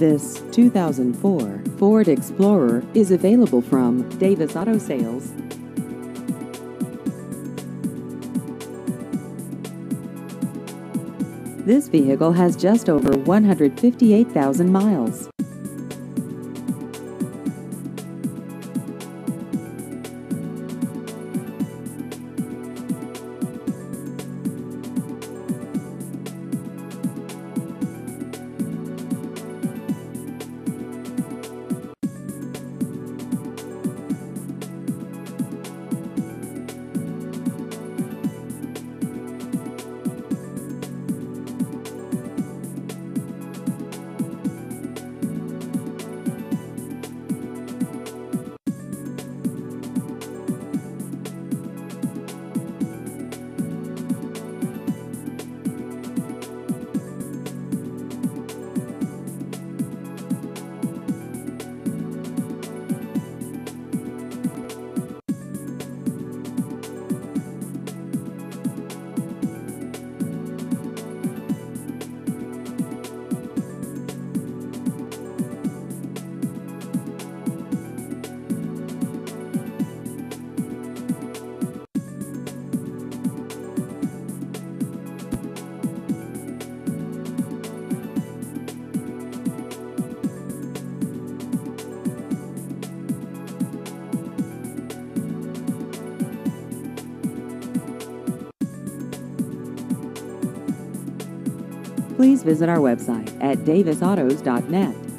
This 2004 Ford Explorer is available from Davis Auto Sales. This vehicle has just over 158,000 miles. Please visit our website at davisautos.net.